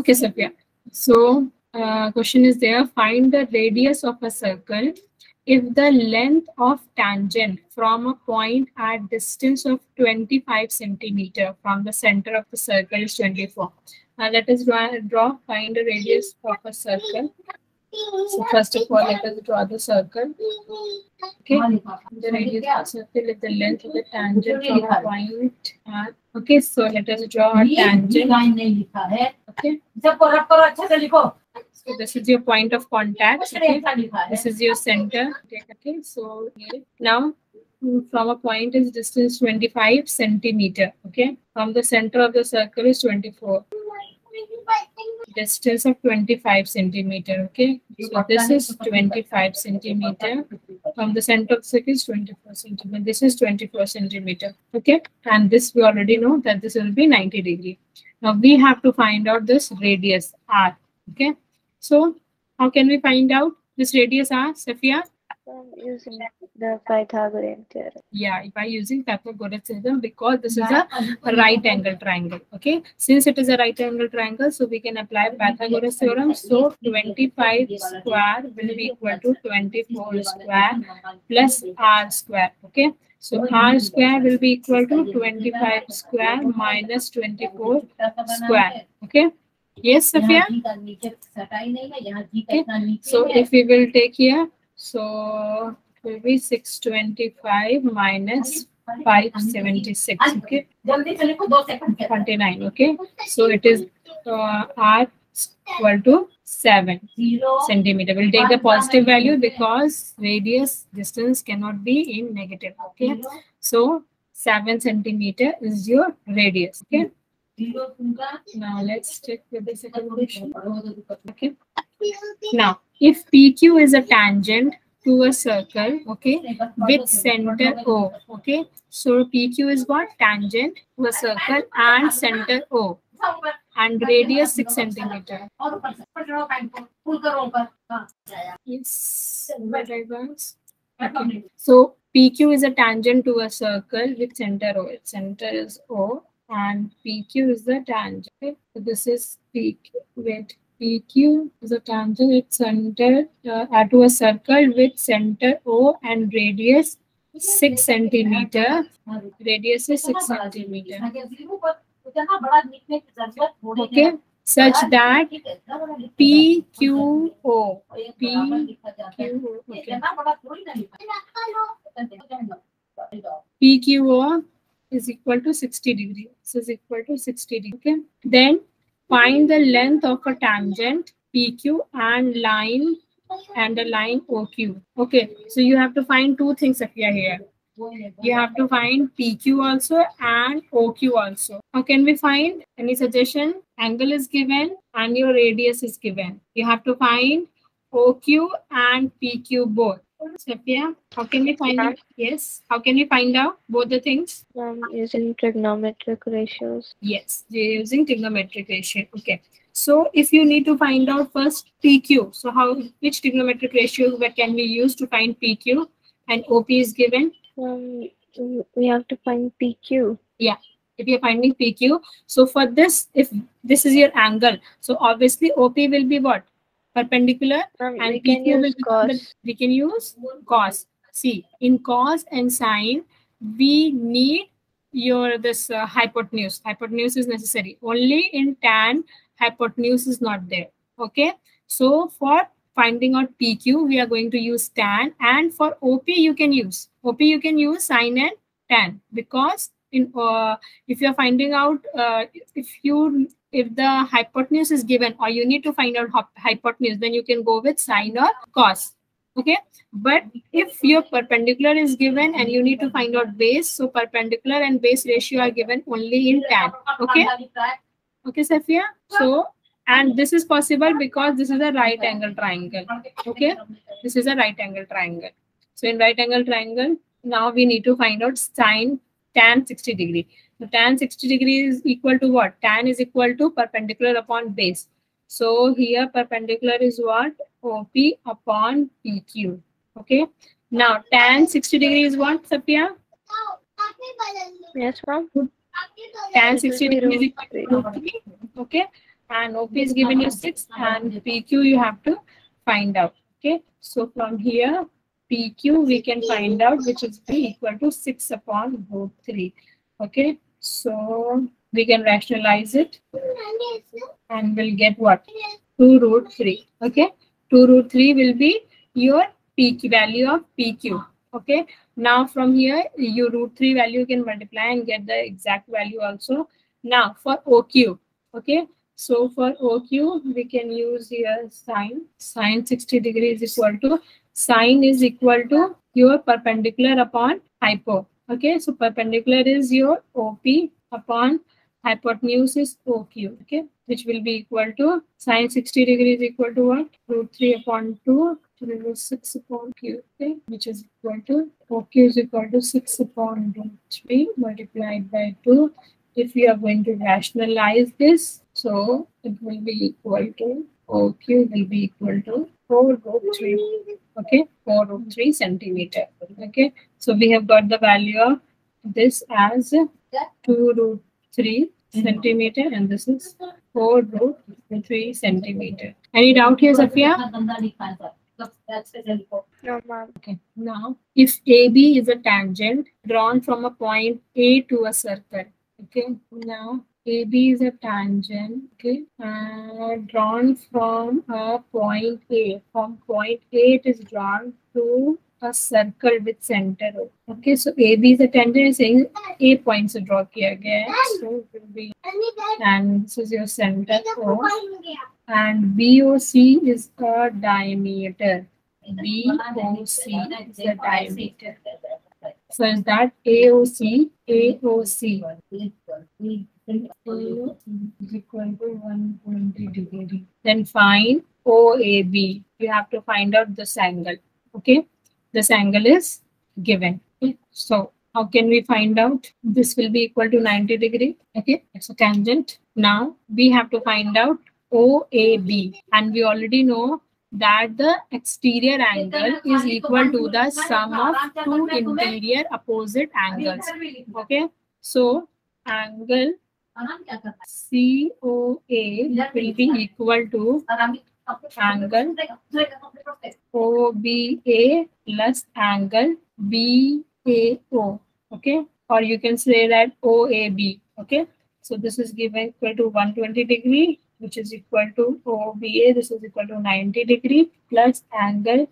Okay, Sophia. So, uh, question is there. Find the radius of a circle if the length of tangent from a point at distance of 25 centimeter from the center of the circle is 24. Now let us draw, draw find the radius of a circle. So first of all, let us draw the circle. Okay, the radius of the circle is the length of the tangent from a point at. Okay, so let us draw a tangent. Okay. So this is your point of contact. This is your center. Okay. So now from a point is distance 25 centimeter. Okay. From the center of the circle is 24. Distance of 25 centimeter. Okay, so this is 25 centimeter. From the center of circle is 24 centimeter. This is 24 centimeter. Okay, and this we already know that this will be 90 degree. Now we have to find out this radius r. Okay, so how can we find out this radius r, Sophia? from using the Pythagorean theorem. Yeah, by using Pythagorean theorem because this is a right angle triangle. Okay, since it is a right angle triangle, so we can apply Pythagorean theorem. So 25 square will be equal to 24 square plus r square. Okay. So r square will be equal to 25 square minus 24 square. Okay. Yes, Safia? Okay. So if we will take here so it will be 625 minus 576, okay? okay? So it is uh, R equal to 7 centimeter. We'll take the positive value because radius distance cannot be in negative, okay? So 7 centimeter is your radius, okay? Now let's check with the second question. Okay. Now, if PQ is a tangent to a circle, okay, with center O, okay, so PQ is what? Tangent to a circle and center O and radius 6 centimeter. Yes, okay. So PQ is a tangent to a circle with center O. Its center is O and PQ is the tangent. So this is PQ. Wait, PQ is a tangent. It's centered uh, at a circle with center O and radius 6 centimeter. Radius is 6 centimeter. Okay. Such that PQO. PQO. PQO is equal to 60 degree. This is equal to 60 degree. Okay. Then find the length of a tangent PQ and line and a line OQ. Okay. So you have to find two things appear here. You have to find PQ also and OQ also. How can we find? Any suggestion? Angle is given and your radius is given. You have to find OQ and PQ both. Sophia, how can we find out? Yes. How can we find out both the things? Um, using trigonometric ratios. Yes, using trigonometric ratio. Okay. So if you need to find out first PQ, so how which trigonometric ratio can we use to find PQ and OP is given? Um, we have to find PQ. Yeah, if you're finding PQ, so for this, if this is your angle, so obviously OP will be what? Perpendicular Um, and we can PQ will use cos. we can use cos. See, in cos and sine, we need your this uh, hypotenuse. Hypotenuse is necessary. Only in tan, hypotenuse is not there. Okay. So for finding out PQ, we are going to use tan, and for OP you can use OP you can use sine and tan because in uh, if you are finding out uh, if you if the hypotenuse is given or you need to find out hypotenuse, then you can go with sine or cos. Okay, but if your perpendicular is given and you need to find out base, so perpendicular and base ratio are given only in tan. Okay, okay, Sophia. So and this is possible because this is a right angle triangle. Okay, this is a right angle triangle. So in right angle triangle, now we need to find out sine tan 60 degree. So tan 60 degree is equal to what? Tan is equal to perpendicular upon base. So here perpendicular is what? OP upon PQ. Okay. Now tan 60 degree is what, Sapia? Yes, ma'am. Tan 60 degree is equal to 3. Okay. and OP is given you 6 and PQ you have to find out. Okay, so from here PQ we can find out which is P equal to 6 upon root 3. Okay, so we can rationalize it and we'll get what? 2 root 3. Okay, 2 root 3 will be your PQ value of PQ. Okay, now from here your root 3 value you can multiply and get the exact value also. Now for OQ. Okay, so for OQ we can use here sine. Sine 60 degrees is equal to sine is equal to your perpendicular upon hypo. Okay, so perpendicular is your OP upon hypotenuse is OQ. Okay, which will be equal to sine 60 degrees equal to what? Root 3 upon 2 which is 6 upon q, okay, which is equal to OQ is equal to 6 upon root 3 multiplied by 2. If we are going to rationalize this, so it will be equal to OQ will be equal to 4 root 3, okay, 4 root 3 centimeter, okay. So we have got the value of this as 2 root 3 centimeter and this is 4 root 3 centimeter. Any doubt here, Safia? No, ma'am. Okay, now if AB is a tangent drawn from a point A to a circle, okay, now AB is a tangent okay, uh, drawn from a point A. From point A, it is drawn to a circle with center O. Okay, so AB is a tangent. Is saying A points are drawn here. So it will be and this is your center O. And BOC is a diameter. BOC is a diameter. So is that AOC? AOC is equal to 120 degree. Then find OAB. You have to find out this angle. Okay, this angle is given. Okay? So how can we find out? This will be equal to 90 degree. Okay, it's a tangent. Now we have to find out OAB, and we already know that the exterior angle is equal to the sum of two interior opposite angles. Okay, so angle COA will be equal to angle OBA plus angle BAO. Okay, or you can say that OAB. Okay, so this is given equal to 120 degree, which is equal to OBA. This is equal to 90 degree plus angle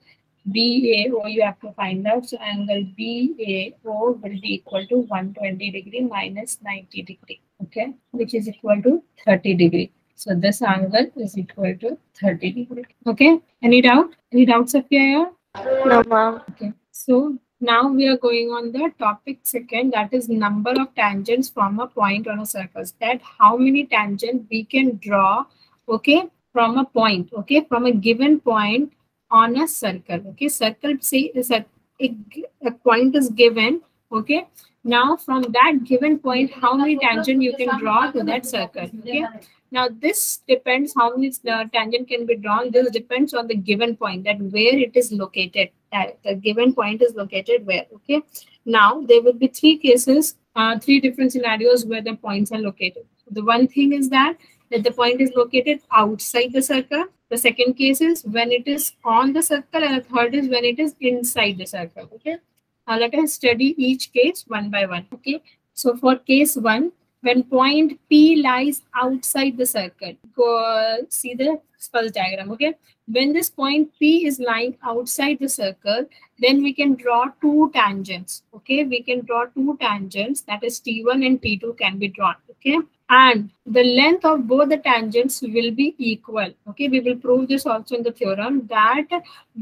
BAO. You have to find out. So angle BAO will be equal to 120 degree minus 90 degree. Okay, which is equal to 30 degree. So this angle is equal to 30 degree. Okay, any doubt? Any doubts up here? No, ma'am. Okay, so now we are going on the topic second, that is number of tangents from a point on a circle. That how many tangents we can draw, okay, from a point, okay, from a given point on a circle. Okay, circle say is a, a, a point is given, okay. Now from that given point, how many tangent you can draw to that circle, okay. Now this depends how many uh, tangent can be drawn. This depends on the given point that where it is located. That the given point is located where. Okay. Now there will be three cases, uh, three different scenarios where the points are located. The one thing is that that the point is located outside the circle. The second case is when it is on the circle, and the third is when it is inside the circle. Okay. Now let us study each case one by one. Okay. So for case one, when point P lies outside the circle. Go see the first diagram, okay? When this point P is lying outside the circle, then we can draw two tangents, okay? We can draw two tangents, that is T1 and T2 can be drawn, okay? And the length of both the tangents will be equal, okay? We will prove this also in the theorem that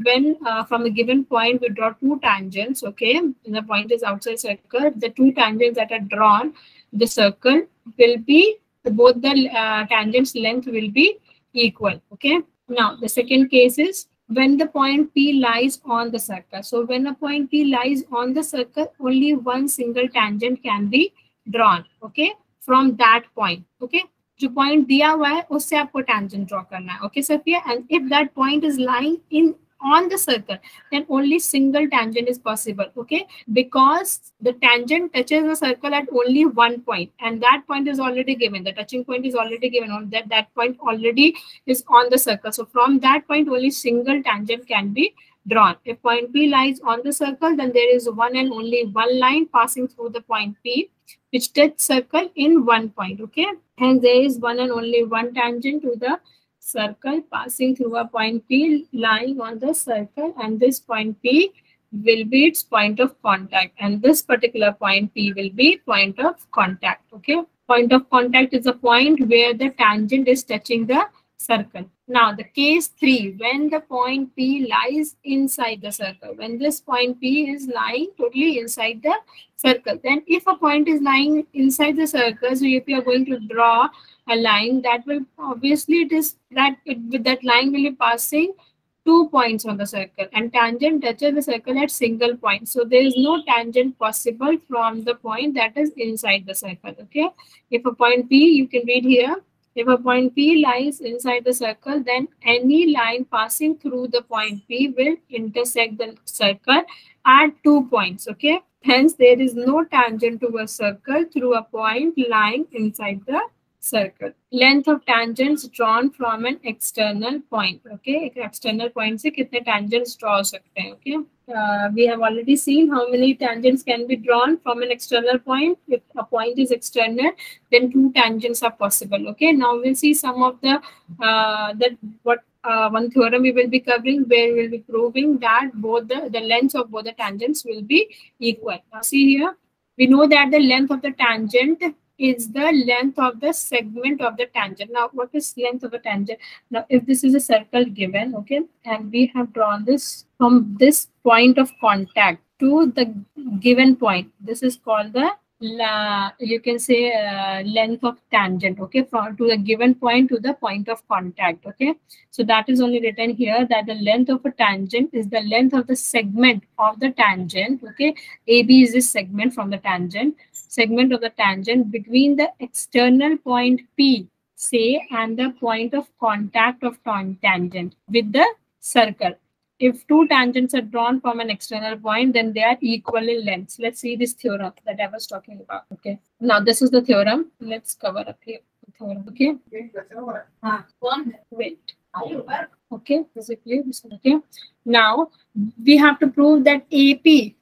when uh, from a given point we draw two tangents, okay? And the point is outside circle, the two tangents that are drawn the circle will be both the uh, tangents length will be equal okay now the second case is when the point p lies on the circle so when a point p lies on the circle only one single tangent can be drawn okay from that point okay जो point दिया हुआ है उससे आपको tangent draw करना है okay Safia and if that point is lying in on the circle, then only single tangent is possible. Okay, because the tangent touches the circle at only one point, and that point is already given. The touching point is already given on that. That point already is on the circle. So from that point, only single tangent can be drawn. If point P lies on the circle, then there is one and only one line passing through the point P, which touch circle in one point. Okay, and there is one and only one tangent to the circle passing through a point P lying on the circle, and this point P will be its point of contact, and this particular point P will be point of contact. Okay, point of contact is a point where the tangent is touching the circle. Now, the case three, when the point P lies inside the circle, when this point P is lying totally inside the circle, then if a point is lying inside the circle, so if you are going to draw a line, that will obviously it is that it with that line will be passing two points on the circle and tangent touches the circle at single point. So there is no tangent possible from the point that is inside the circle. Okay. If a point P, you can read here, if a point P lies inside the circle, then any line passing through the point P will intersect the circle at two points. Okay. Hence, there is no tangent to a circle through a point lying inside the circle. Length of tangents drawn from an external point. Okay. एक external point से कितने tangents draw हो सकते हैं. Okay. Uh, we have already seen how many tangents can be drawn from an external point. If a point is external, then two tangents are possible. Okay. Now we'll see some of the uh, that what uh, one theorem we will be covering where we will be proving that both the the lengths of both the tangents will be equal. Now see here, we know that the length of the tangent is the length of the segment of the tangent. Now, what is length of a tangent? Now, if this is a circle given, okay, and we have drawn this from this point of contact to the given point, this is called the la, you can say uh, length of tangent okay from to the given point to the point of contact okay so that is only written here that the length of a tangent is the length of the segment of the tangent okay ab is this segment from the tangent segment of the tangent between the external point P, say, and the point of contact of tangent with the circle. If two tangents are drawn from an external point, then they are equal in length. Let's see this theorem that I was talking about. Okay. Now, this is the theorem. Let's cover up here. Theorem, okay. Wait. Okay. It? Okay. Now, we have to prove that AP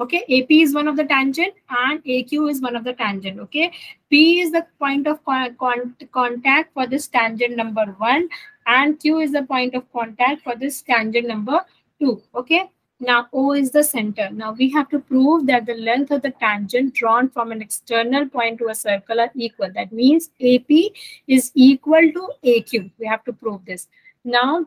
Okay. AP is one of the tangent and AQ is one of the tangent. Okay. P is the point of con- con- contact for this tangent number one and Q is the point of contact for this tangent number 2. Okay. Now O is the center. Now we have to prove that the length of the tangent drawn from an external point to a circle are equal. That means AP is equal to AQ. We have to prove this. Now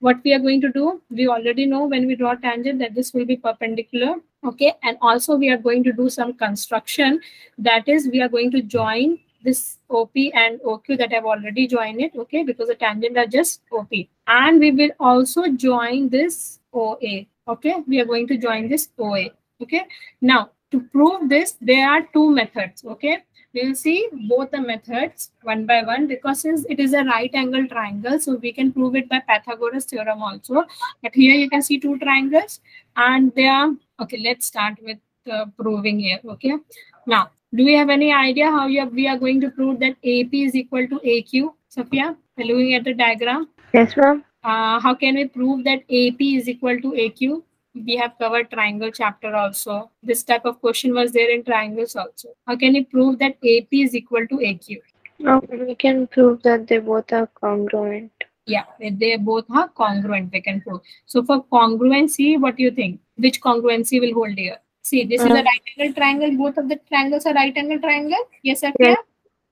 what we are going to do, we already know when we draw tangent that this will be perpendicular. Okay. And also we are going to do some construction. That is we are going to join this OP and OQ that I've already joined it, okay, because the tangent are just OP. And we will also join this OA, okay? We are going to join this OA, okay? Now, to prove this, there are two methods, okay? We will see both the methods one by one because since it is a right angle triangle, so we can prove it by Pythagoras theorem also. But here you can see two triangles and they are, okay, let's start with uh, proving here, okay? Now, do we have any idea how you are, we are going to prove that AP is equal to AQ? Sophia, are you looking at the diagram? Yes, ma'am. Uh, how can we prove that AP is equal to AQ? We have covered triangle chapter also. This type of question was there in triangles also. How can we prove that AP is equal to AQ? No, we can prove that they both are congruent. Yeah, they both are congruent, we can prove. So for congruency, what do you think? Which congruency will hold here? See, this is a Uh, right angle triangle. Both of the triangles are right angle triangle. Yes, Sophia? Yes.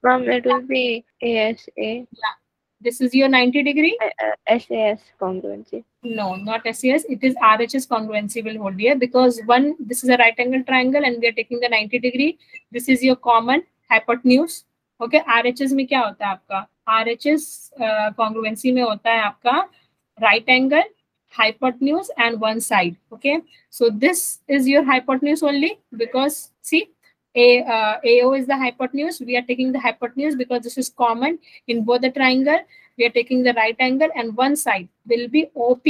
Ma'am, it will be ASA, yeah This is your 90 degree. uh, uh, SAS congruency. No, not SES. It is RHS congruency will hold here because one, this is a right angle triangle and we are taking the 90 degree. This is your common hypotenuse. Okay, RHS में क्या होता है आपका? RHS uh, congruency में होता है आपका right angle, hypotenuse and one side. Okay, so this is your hypotenuse only because see, a uh, AO is the hypotenuse. We are taking the hypotenuse because this is common in both the triangle. We are taking the right angle and one side will be OP.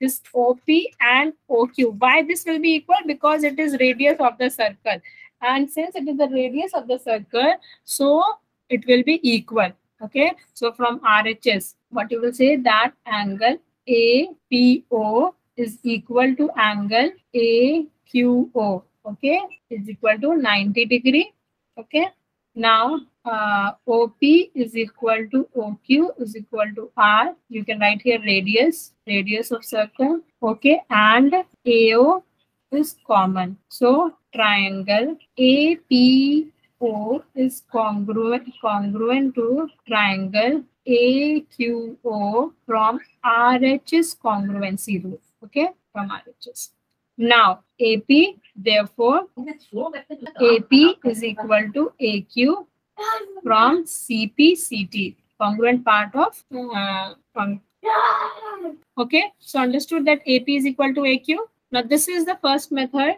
this OP and OQ. Why this will be equal? Because it is radius of the circle. And since it is the radius of the circle, so it will be equal. Okay. So from RHS, what you will say that angle APO is equal to angle AQO. Okay. Is equal to 90 degree. Okay. Now uh, OP is equal to OQ is equal to R. You can write here radius, radius of circle. Okay. And AO is common. So triangle APO is congruent, congruent to triangle AQO from RHS congruency rule. Okay. From RHS. Now AP, therefore, AP is equal to AQ from CP congruent part of uh, okay. So understood that AP is equal to AQ. Now this is the first method.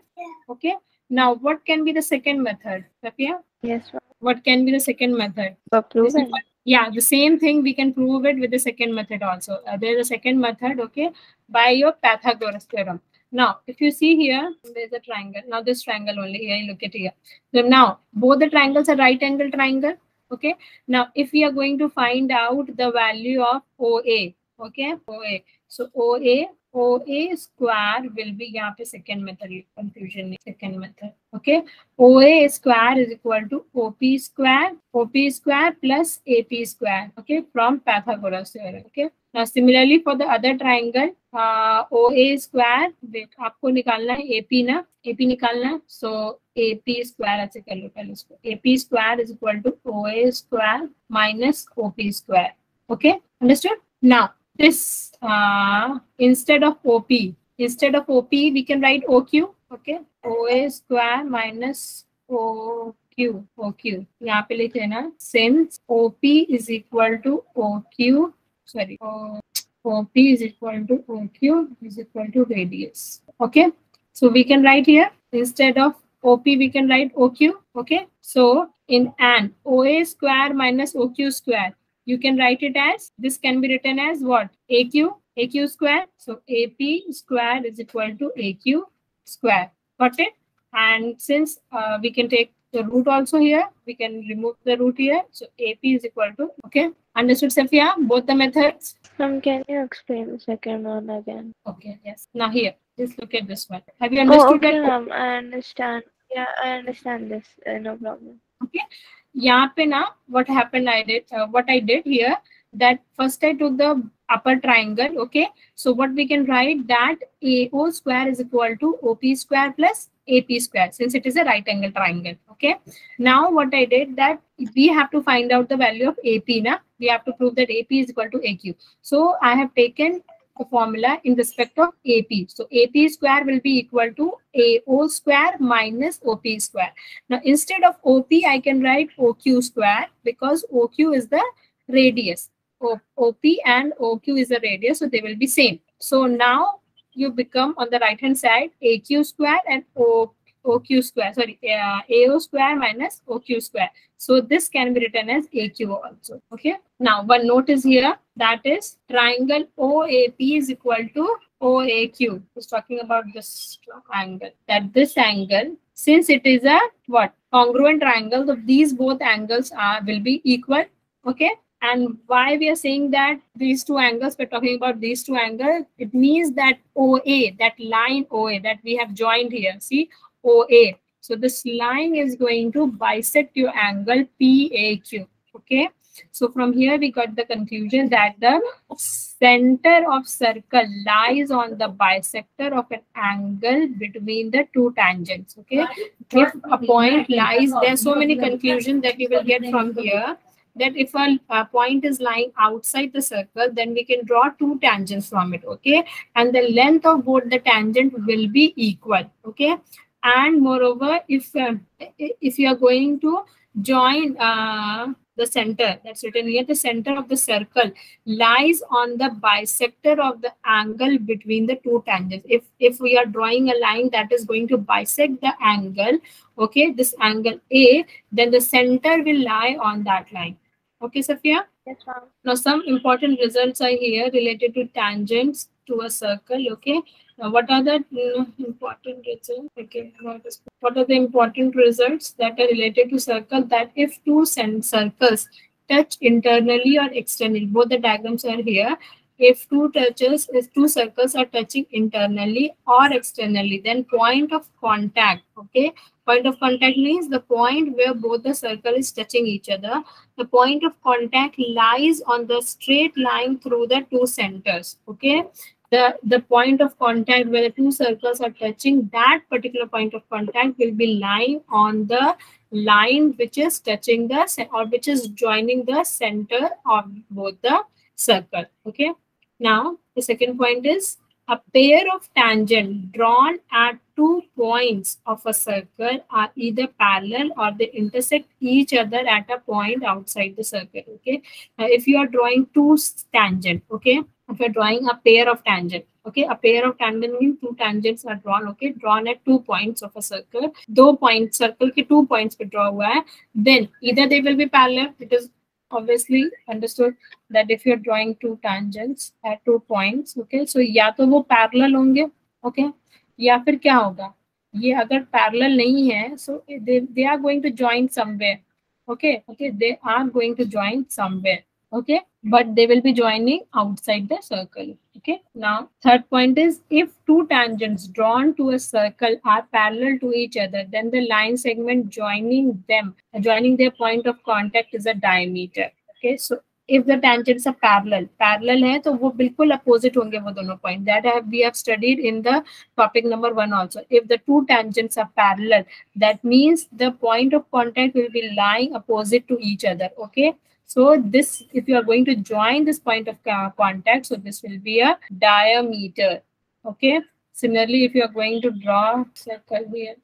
Okay. Now what can be the second method, Safia? Yes, ma'am. What can be the second method? For This is proven. what- yeah, the same thing we can prove it with the second method also. Uh, there is a second method, okay, by your Pythagoras theorem. Now, if you see here, there's a triangle. Now this triangle only here, you look at here. So now both the triangles are right angle triangle. Okay. Now, if we are going to find out the value of OA, okay, OA. So OA, O A square will be यहाँ पे second method confusion second method okay O A square is equal to O P square O P square plus A P square okay from Pythagoras okay ना similarly for the other triangle O A square आपको निकालना है AP ना AP निकालना है सो ए P square ऐसे कर लो पहले उसको। A P square is equal to O A square minus O P square okay understand now this uh, instead of OP, instead of OP we can write OQ. Okay, OA square minus OQ, OQ. यहाँ पे लिखे ना since OP is equal to OQ, sorry, O- OP is equal to OQ is equal to radius. Okay, so we can write here instead of OP we can write OQ. Okay, so in an OA square minus OQ square, you can write it as this can be written as what AQ AQ square. So AP square is equal to AQ square. Got it? And since uh, we can take the root also here, we can remove the root here. So AP is equal to, okay. Understood, Safia? Both the methods? Ma'am, can you explain the second one again? Okay, yes. Now here, just look at this one. Have you Oh, understood okay, that? I understand. Yeah, I understand this. Uh, no problem. यहाँ पे ना what happened I did uh, what I did here that first I took the upper triangle okay so what we can write that AO square is equal to OP square plus AP square since it is a right angle triangle okay now what I did that we have to find out the value of AP na we have to prove that AP is equal to AQ so I have taken the formula in respect of AP so AP square will be equal to AO square minus OP square now, instead of OP, I can write OQ square because OQ is the radius. O- OP and OQ is the radius, so they will be same. So now you become on the right hand side AQ square and O, OQ square. Sorry, uh, AO square minus OQ square. So this can be written as AQ also. Okay. Now one note is here that is triangle OAP is equal to OAQ. It's talking about this angle. That this angle, since it is a what congruent triangle, so these both angles are will be equal. Okay. And why we are saying that these two angles, we're talking about these two angles, it means that OA, that line OA that we have joined here, see OA. So this line is going to bisect your angle PAQ. Okay. So from here we got the conclusion that the center of circle lies on the bisector of an angle between the two tangents. Okay. If a point lies, there are so many conclusions that you will get from here that if a, a point is lying outside the circle, then we can draw two tangents from it. Okay. And the length of both the tangent will be equal. Okay. And moreover, if uh, if you are going to join uh, the center that's written here the center of the circle lies on the bisector of the angle between the two tangents if if we are drawing a line that is going to bisect the angle okay this angle a then the center will lie on that line. Okay Safia? Yes, ma'am. now some important results are here related to tangents to a circle okay? Now, what are the mm, important results? Okay what are the important results that are related to circle? That if two circles touch internally or externally both the diagrams are here. If two touches if two circles are touching internally or externally then point of contact okay point of contact means the point where both the circle is touching each other. The point of contact lies on the straight line through the two centers okay? The the point of contact where the two circles are touching that particular point of contact will be lying on the line which is touching the or which is joining the center of both the circle okay? Now the second point is a pair of tangent drawn at two points of a circle are either parallel or they intersect each other at a point outside the circle okay? Now if you are drawing two tangent okay? If you're drawing a pair of tangent okay? A pair of tangent means two tangents are drawn okay? Drawn at two points of a circle. Two point circle ke two points pe draw hua hai then either they will be parallel. It is obviously understood that if you're drawing two tangents at two points okay? So ya to wo parallel honge okay? या फिर क्या होगा? ये अगर parallel नहीं है so they are going to join somewhere okay okay they are going to join somewhere okay but they will be joining outside the circle okay now third point is if two tangents drawn to a circle are parallel to each other then the line segment joining them joining their point of contact is a diameter okay so if the tangents are parallel parallel है तो वो बिल्कुल opposite होंगे वो दोनों point that have, we have studied in the topic number one also if the two tangents are parallel that means the point of contact will be lying opposite to each other okay so this if you are going to join this point of co- contact so this will be a diameter okay similarly if you are going to draw circle here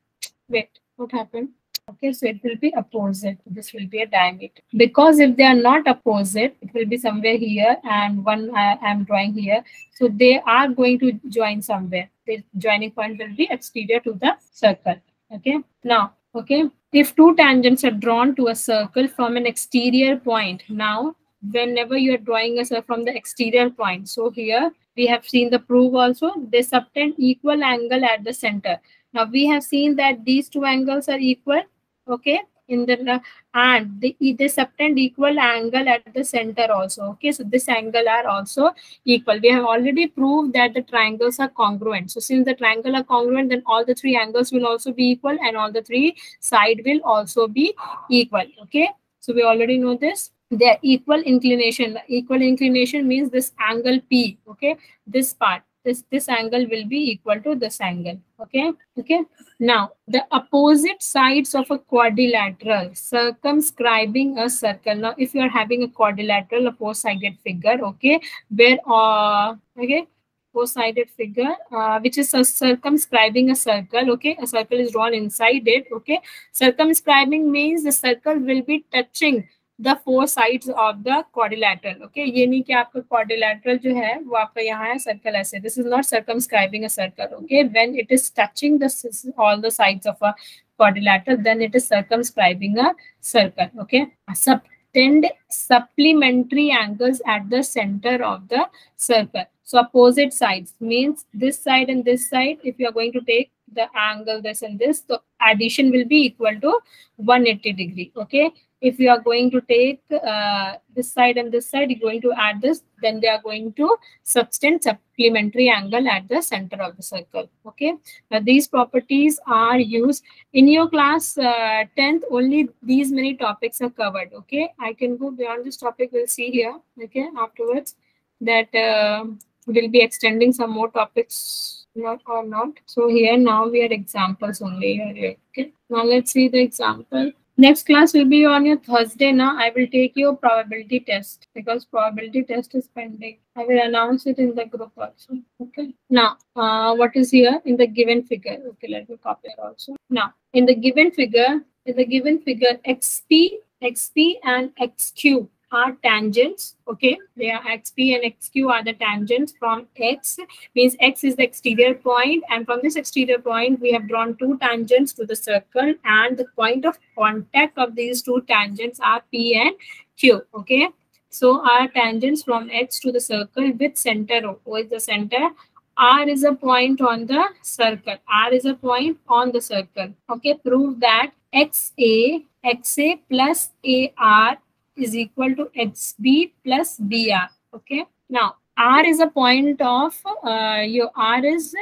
wait what happened Okay so it will be opposite. This will be a diameter. Because if they are not opposite it will be somewhere here and one uh, i am drawing here. So they are going to join somewhere. The joining point will be exterior to the circle. Okay now okay. If two tangents are drawn to a circle from an exterior point now whenever you are drawing a circle from the exterior point so here we have seen the proof also they subtend equal angle at the center. Now we have seen that these two angles are equal okay? In the and the, they subtend equal angle at the center also. Okay? So this angle are also equal. We have already proved that the triangles are congruent. So since the triangle are congruent then all the three angles will also be equal and all the three side will also be equal. Okay? So we already know this. They're equal inclination. Equal inclination means this angle p. Okay? This part this this angle will be equal to this angle okay? Okay? Now the opposite sides of a quadrilateral circumscribing a circle. Now if you are having a quadrilateral a four-sided figure okay where uh okay four-sided figure uh, which is a circumscribing a circle okay? A circle is drawn inside it okay? Circumscribing means the circle will be touching the four sides of the quadrilateral okay ये नहीं कि आपका quadrilateral जो है वो आपका यहाँ है circle ऐसे this is not circumscribing a circle okay when it is touching the s- all the sides of a quadrilateral then it is circumscribing a circle okay subtend supplementary angles at the center of the circle so opposite sides means this side and this side if you are going to take the angle this and this the addition will be equal to 180 degree okay if you are going to take uh, this side and this side you're going to add this then they are going to subtend supplementary angle at the center of the circle okay? Now these properties are used. In your class uh, 10th only these many topics are covered okay? I can go beyond this topic we'll see here okay afterwards that uh, we'll be extending some more topics not or not. So here now we are examples only okay? Now let's see the example next class will be on your thursday now i will take your probability test because probability test is pending. I will announce it in the group also okay? Now uh, what is here in the given figure? Okay let me copy it also. Now in the given figure in the given figure xp xp and xq are tangents okay? They are xp and xq are the tangents from x means x is the exterior point and from this exterior point we have drawn two tangents to the circle and the point of contact of these two tangents are p and q okay? So our tangents from x to the circle with center o is the center. R is a point on the circle. R is a point on the circle okay? Prove that xa xa plus ar is equal to xb plus br okay? Now r is a point of uh, your r is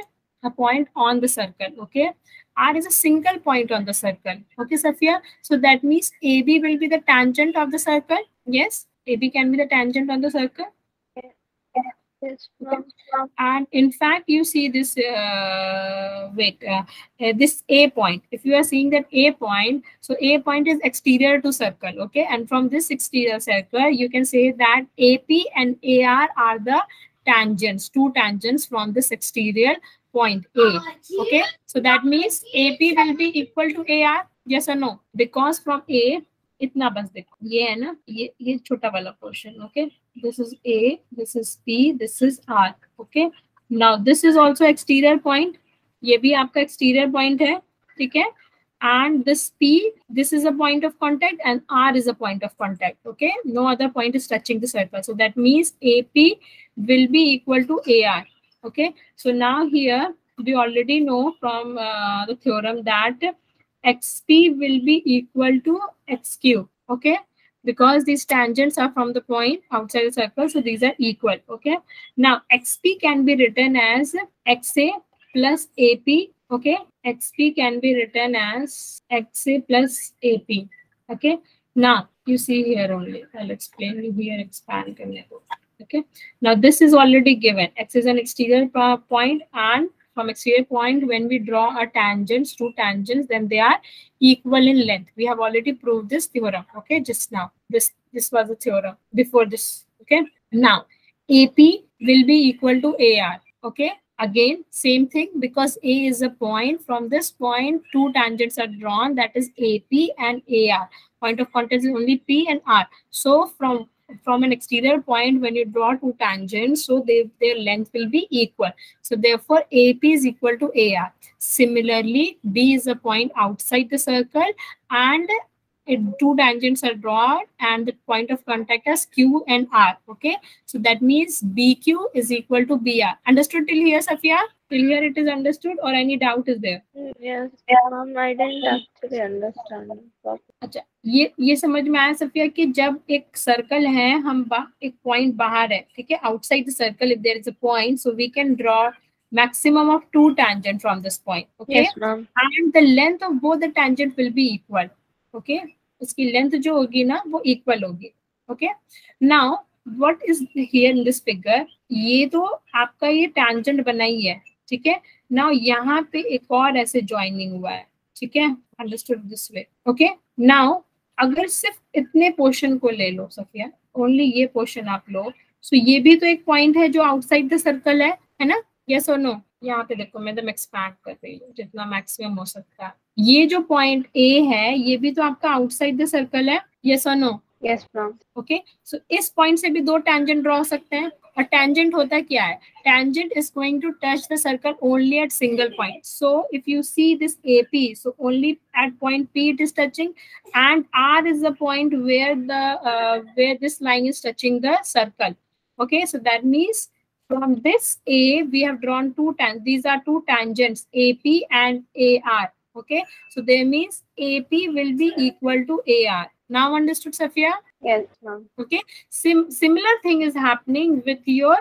a point on the circle okay? R is a single point on the circle okay Safia? So that means ab will be the tangent of the circle? Yes? Ab can be the tangent on the circle Yes, and in fact, you see this, uh, wait, uh, uh, this A point. If you are seeing that A point, so A point is exterior to circle, okay? And from this exterior circle, you can say that AP and AR are the tangents, two tangents from this exterior point A, okay? So that means AP will be equal to AR, yes or no? Because from A, itna bas dekho. Ye hai na, ye, ye chota portion, okay? this is A, this is P, this is R. Okay. Now this is also exterior point. ये भी आपका exterior point है, ठीक है? And this P, this is a point of contact, and R is a point of contact. Okay. No other point is touching the circle. So that means AP will be equal to AR. Okay. So now here we already know from uh, the theorem that XP will be equal to X cube. Okay because these tangents are from the point outside the circle. So these are equal. Okay. Now xp can be written as xa plus ap. Okay. xp can be written as xa plus ap. Okay. Now you see here only. I'll explain you here. Expand. Okay. Now this is already given. X is an exterior point and from exterior point when we draw a tangents two tangents then they are equal in length. We have already proved this theorem okay just now. This this was the theorem before this okay. Now ap will be equal to ar okay. Again same thing because a is a point from this point two tangents are drawn that is ap and ar point of contact is only p and r. So from from an exterior point when you draw two tangents so they, their length will be equal. So therefore ap is equal to ar similarly b is a point outside the circle and it, two tangents are drawn and the point of contact is q and r okay? So that means bq is equal to br understood till here safia till here it is understood or any doubt is there Yes, ma'am. I didn't actually understand. अच्छा ये ये समझ में आया सफिया कि जब एक circle है हम बा, एक पॉइंट बाहर है ठीक है outside the circle if there is a point so we can draw maximum of two tangent from this point okay Yes, and the length of both the tangent will be equal okay उसकी length जो होगी ना वो equal होगी okay now what is here in this figure ये तो आपका ये tangent बना ही है ठीक है? नाउ यहाँ पे एक और ऐसे ज्वाइनिंग हुआ है, ठीक है? Understood this way okay now अगर सिर्फ़ इतने पोर्शन को ले लो सफिया ओनली ये पोर्शन आप लो सो ये भी तो एक पॉइंट है जो आउटसाइड द सर्कल है है ना? यस और नो यहाँ पे देखो, मैं एकदम एक्सपैंड कर रही हूँ, जितना मैक्सिमम हो सकता है। ये जो पॉइंट ए है, ये भी तो आपका आउटसाइड द सर्कल है यस और no Yes, ma'am. Okay so इस पॉइंट से भी दो टेंजेंट ड्रॉ सकते हैं और टेंजेंट होता क्या है tangent is going to touch the circle only at single point so if you see this AP so only at point P it is touching and R is the point where the uh, where this line is touching the circle okay so that means from this A we have drawn two tan these are two tangents AP and AR okay so there means AP will be equal to AR now understood Safia Yes, ma'am. okay Sim similar thing is happening with your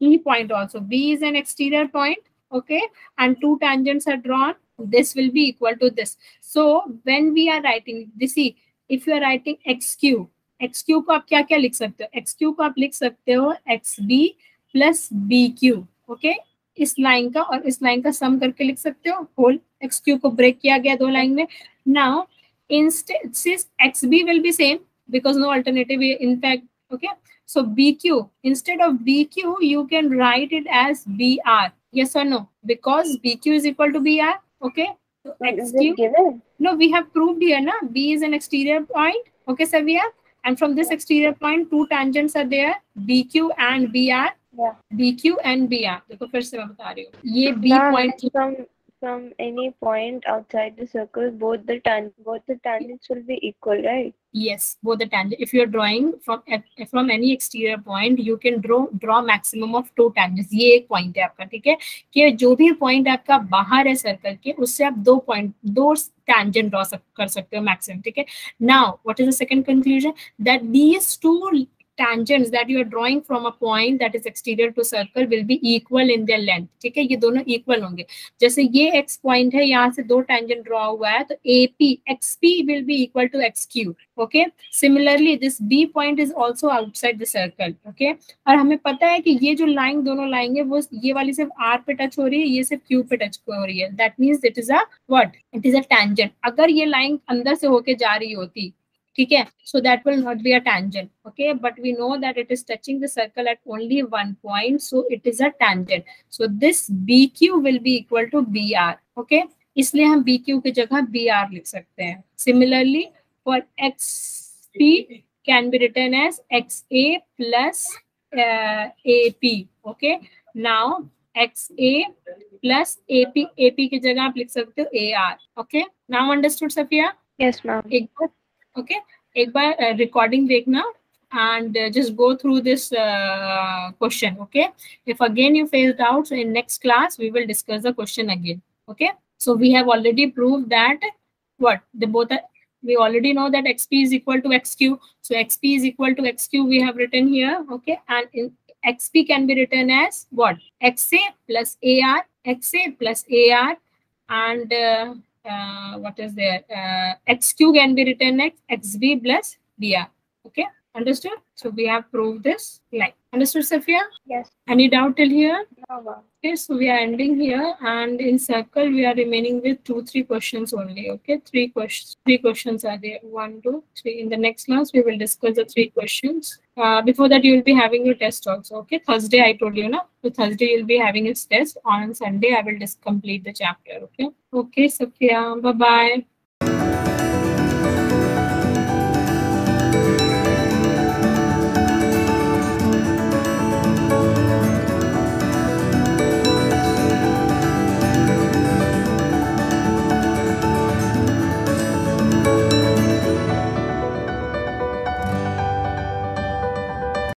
b point also b is an exterior point okay and two tangents are drawn this will be equal to this so when we are writing this see if you are writing x cube x cube को आप क्या क्या लिख सकते हो x cube को आप लिख सकते हो xb plus bq okay इस लाइन का और इस लाइन का सम करके लिख सकते हो होल x cube को ब्रेक किया गया दो लाइन में now instead since xb will be same because no alternative in fact okay so bq instead of bq you can write it as br yes or no because bq is equal to br okay so Ma'am, Is xq it given? no we have proved here na b is an exterior point okay Savia and from this exterior point two tangents are there bq and br Yeah. bq and br देखो फिर से मैं बता रही हूँ ये b Ma'am, point From any point outside the circle, both the tan both the tangents will be equal, right? Yes, both the tangent. If you're drawing from eh, from any exterior point, you can draw draw maximum of two tangents. ये एक point है आपका ठीक है कि जो भी point आपका बाहर है circle के उससे आप दो point दो tangent draw सक, कर सकते हो maximum ठीक है. Now, what is the second conclusion? That these two tangent that you are drawing from a point that is exterior to circle will be equal in their length ठीक है? ये दोनों इक्वल होंगे। जैसे ये एक्स पॉइंट है, यहाँ से दो टेंजेंट ड्रॉ हुआ है तो A P will be equal to X okay similarly this B point is also outside the circle okay और हमें पता है कि ये जो लाइन दोनों लाइन है, वो ये वाली सिर्फ़ आर पे टच हो रही है, ये सिर्फ़ क्यू पे टच हो रही है। That means it is a what it is a tangent अगर ये लाइन अंदर से होके जा रही होती ठीक है? So that will not be a tangent okay but we know that it is touching the circle at only one point so it is a tangent so this B Q will be equal to B R okay इसलिए हम B Q की जगह B are लिख सकते हैं। Similarly for X P can be written as X A plus A P okay now X A plus A P A P की जगह आप लिख सकते हो A R okay now understood Safiya एक बार okay. ek baar uh, recording dekhna and uh, just go through this uh, question okay? If again you failed out so in next class we will discuss the question again okay? So we have already proved that what? The both are, we already know that xp is equal to xq so xp is equal to xq we have written here okay? And in xp can be written as what? Xa plus ar xa plus ar and uh, what is there? Uh, xq can be written as xb plus br. Okay, understood? So we have proved this. Like, understood, Sophia? Yes. Any doubt till here? No. Okay, so we are ending here, and in circle we are remaining with two, three questions only. Okay, three questions. Three questions are there. One, two, three. In the next class, we will discuss the three questions. Uh, before that, you will be having your test also. Okay, Thursday I told you, no. So Thursday you'll be having its test. On Sunday, I will just complete the chapter. Okay. Okay, Sophia. Bye bye.